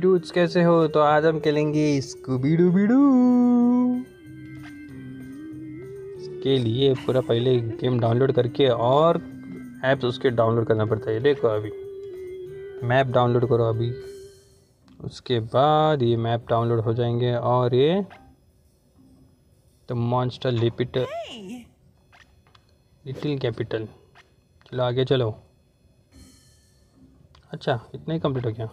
Dudes कैसे हो तो आज हम खेलेंगे स्कूबीडू बीडू के लिए पूरा पहले गेम डाउनलोड करके और ऐप्स उसके डाउनलोड करना पड़ता है देखो अभी मैप डाउनलोड करो अभी उसके बाद ये मैप डाउनलोड हो जाएँगे और ये द मॉन्स्टर लिपिट लिटिल कैपिटल चलो आगे चलो अच्छा इतना ही कंप्लीट हो गया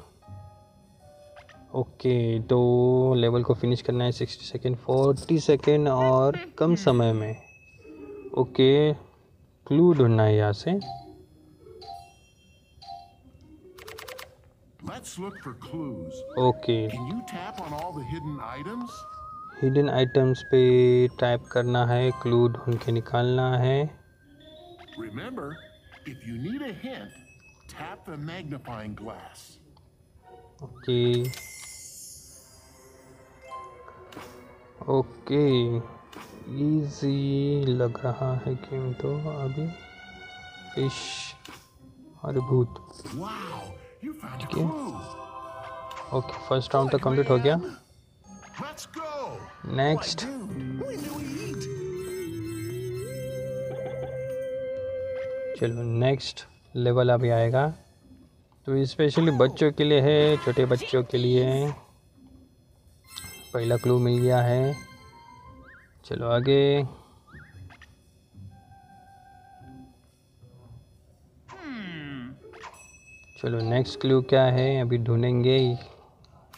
ओके तो लेवल को फिनिश करना है सिक्सटी सेकेंड फोर्टी सेकेंड और कम समय में। ओके क्लू ढूंढना है यहाँ से। ओके। हिडन आइटम्स पे टाइप करना है क्लू ढूंढ के निकालना है। Remember, if you need a hint, tap the magnifying glass. Okay. Okay easy लग रहा है गेम तो अभी फ़िश और भूत Okay. clue. Okay first round तक कंप्लीट हो गया नेक्स्ट. चलो नेक्स्ट लेवल अभी आएगा तो स्पेशली बच्चों के लिए है, छोटे बच्चों के लिए पहला क्लू मिल गया है। चलो आगे। चलो नेक्स्ट क्लू क्या है? अभी ढूंढेंगे,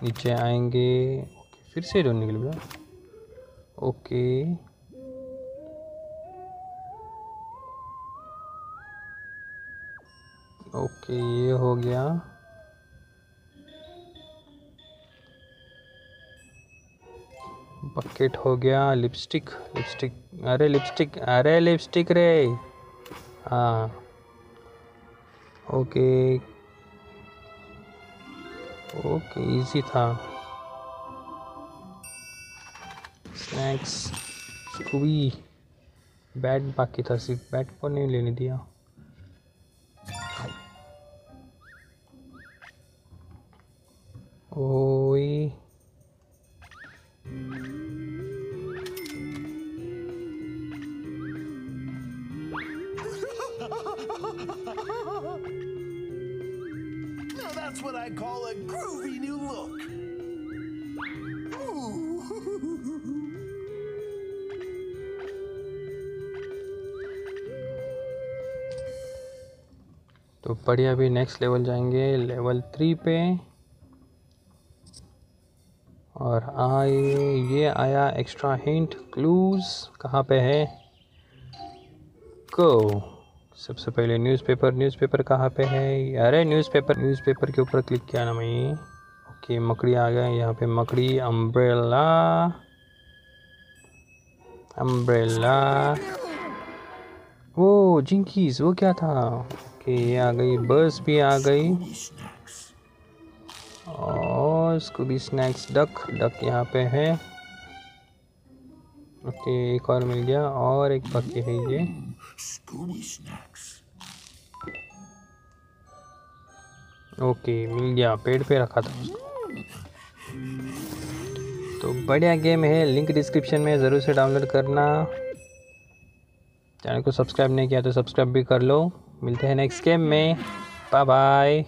नीचे आएँगे। ओके फिर से ढूँढने के लिए। ओके ओके ये हो गया। बकेट हो गया लिपस्टिक लिपस्टिक अरे लिपस्टिक अरे लिपस्टिक रे। हाँ। ओके ओके इजी था। स्नैक्स स्कूबी बैट बाकी था, सिर्फ़ बैट को नहीं लेने दिया। ओए that's what I call a groovy new look. तो बढ़िया, अभी नेक्स्ट लेवल जाएँगे लेवल थ्री पे। और आए ये आया एक्स्ट्रा हिंट क्लूज कहाँ पे है? को सबसे पहले न्यूज़पेपर न्यूज़पेपर कहाँ पे है? अरे न्यूज़पेपर न्यूज़पेपर के ऊपर क्लिक किया ना मैं। ओके मकड़ी आ गया यहाँ पे, मकड़ी अम्ब्रेला अम्ब्रेला वो जिंकीज वो क्या था? ओके ये आ गई बस भी आ गई। और स्कूबी स्नैक्स डक डक यहाँ पे है। ओके एक और मिल गया और एक बाकी है ये। ओके मिल गया पेड़ पे रखा था। उसको तो बढ़िया गेम है लिंक डिस्क्रिप्शन में ज़रूर से डाउनलोड करना। चैनल को सब्सक्राइब नहीं किया तो सब्सक्राइब भी कर लो। मिलते हैं नेक्स्ट गेम में। Bye bye.